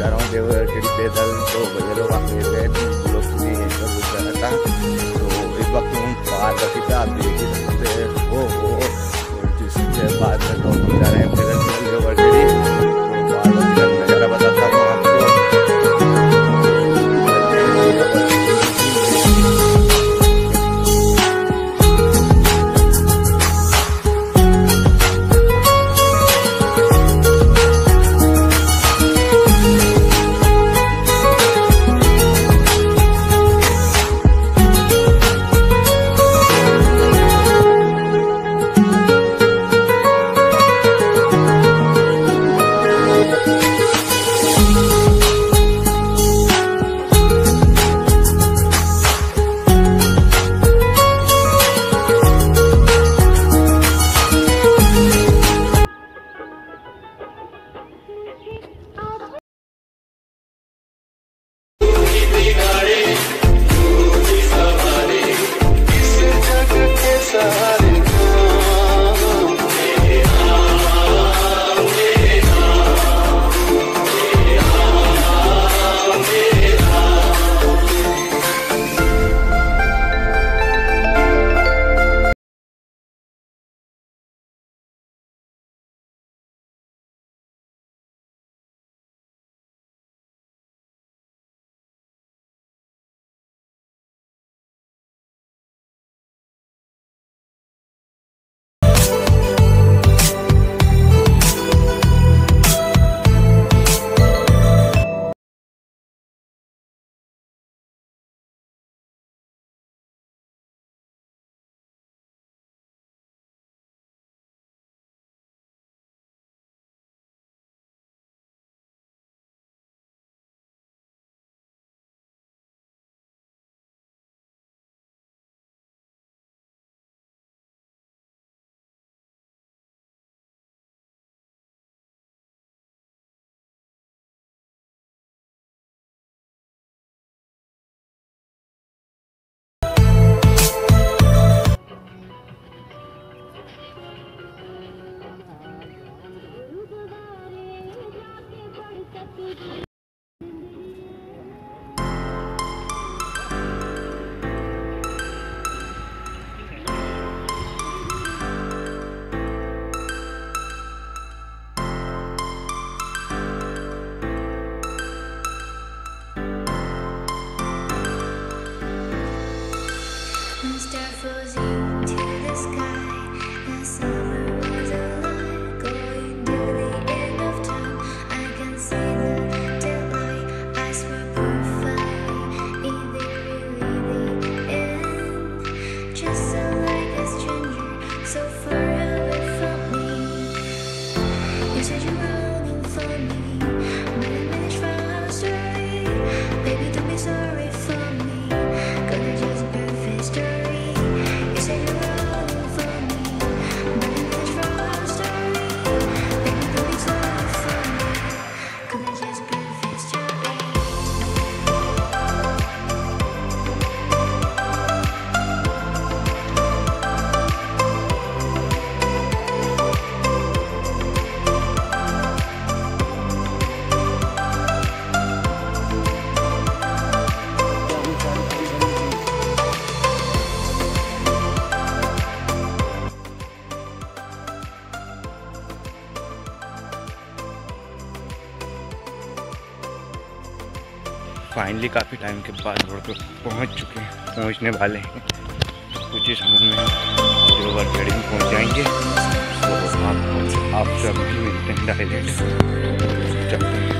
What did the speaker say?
जा रहा हूँ देवघर के पैदल तो भैया लोग आप लोग पूरी था तो इस वक्त फाइनली काफ़ी टाइम के बाद रोड पर पहुँच चुके हैं। पहुँचने वाले हैं। कुछ ही समय में जो बार गाड़ी में पहुँच जाएँगे। तो आप सब भी मिलते हैं डायरेक्ट। चलते हैं